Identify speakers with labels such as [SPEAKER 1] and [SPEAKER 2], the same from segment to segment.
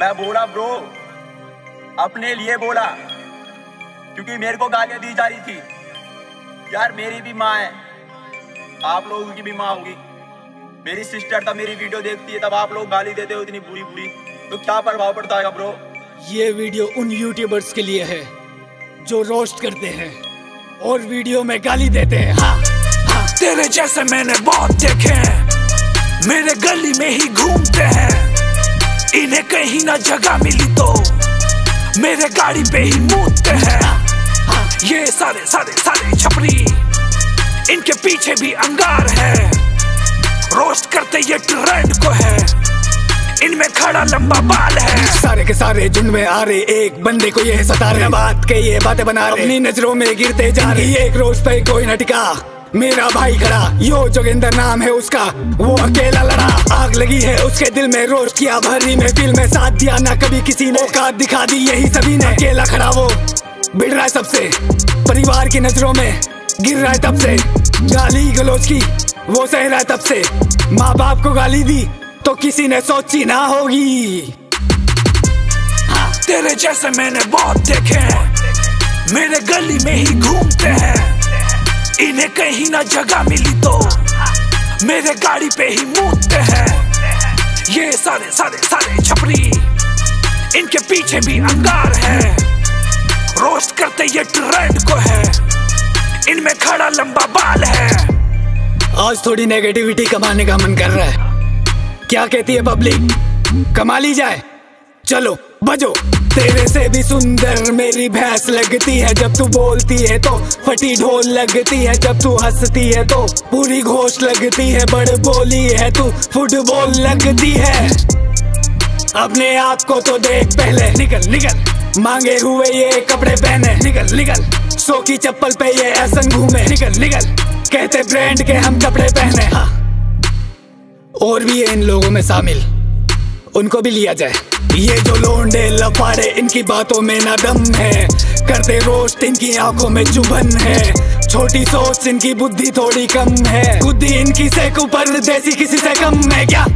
[SPEAKER 1] मैं बोला ब्रो अपने लिए बोला क्योंकि मेरे को गालियाँ दी जा रही थी। यार मेरी भी माँ है। आप लोगों की भी माँ होगी। मेरी सिस्टर तब मेरी वीडियो देखती है तब आप लोग गाली देते हो इतनी बुरी बुरी। तो क्या प्रभाव पड़ता है ब्रो?
[SPEAKER 2] ये वीडियो उन यूट्यूबर्स के लिए है जो रोस्ट करते हैं और वीडियो में गाली देते हैं। हाँ, हाँ।
[SPEAKER 3] तेरे जैसे मैंने बहुत देखे हैं। मेरे गली में ही घूमते हैं। इन्हें कहीं ना जगह मिली तो मेरे गाड़ी पे ही मूदते हैं। ये सारे सारे सारे छपरी इनके पीछे भी अंगार है। रोस्ट करते ये ट्रेंड को है। इनमें खड़ा लंबा बाल है।
[SPEAKER 2] सारे के सारे झुंड में आ रहे एक बंदे को ये सता रहे बात के ये बातें बना रहे। अपनी नज़रों में गिरते जा रही। एक रोज पे कोई न टिका। मेरा भाई खड़ा। यो जोगिंदर नाम है उसका। वो अकेला लड़ा। आग लगी है उसके दिल में रोज किया भरी में दिल में साथ दिया। ना कभी किसी ने औकात दिखा दी। यही सभी ने अकेला खड़ा वो। बिड़ रहा है सबसे। परिवार की नज़रों में गिर रहा है तब से। गाली गलोच की, वो सह रहा है तब से। माँ बाप को गाली दी तो किसी ने सोची ना होगी।
[SPEAKER 3] तेरे जैसे मैंने बहुत देखे हैं। मेरे गली में ही घूमते हैं। इन्हें कहीं ना जगह मिली तो मेरे गाड़ी पे ही मूदते हैं। ये सारे सारे सारे छपरी इनके पीछे भी अंगार है। रोस्ट करते ये ट्रेंड को है। इनमें खड़ा लंबा बाल है।
[SPEAKER 2] आज थोड़ी नेगेटिविटी कमाने का मन कर रहा है। क्या कहती है पब्लिक कमा ली जाए। चलो, बजो। तेरे से भी सुंदर मेरी भैंस लगती है। जब तू बोलती है तो फटी ढोल लगती है। जब तू हंसती है तो पूरी घोष लगती है। बड़ बोली है तू फुटबॉल लगती है। अपने आप को तो देख पहले। निकल निकल। मांगे हुए ये कपड़े पहने। निकल निकल। सो की चप्पल पे ये ऐसन घूमे। निकल निकल। कहते ब्रांड के हम कपड़े पहने। हाँ। और भी है इन लोगों में शामिल। उनको भी लिया जाए। ये जो लोंडे, लफाड़े, इनकी बातों में ना दम है। करते रोस्ट, इनकी आँखों में चुभन है। छोटी सोच, इनकी बुद्धि थोड़ी कम है। बुद्धि इनकी से ऊपर देसी किसी से कम है। क्या?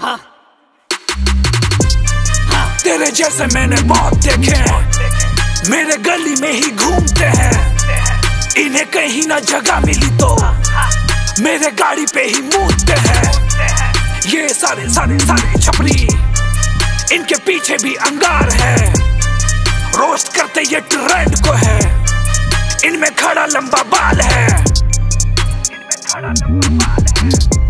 [SPEAKER 2] हाँ।
[SPEAKER 3] तेरे जैसे मैंने बहुत देखे हैं। मेरे गली में ही घूमते हैं। इन्हें कहीं ना जगह मिली तो मेरे गाड़ी पे ही मूदते हैं। ये सारे सारे सारे छपरी। इनके पीछे भी अंगार है। रोस्ट करते ये ट्रेंड को है। इनमें खड़ा लंबा बाल है। इनमें खड़ा लंबा बाल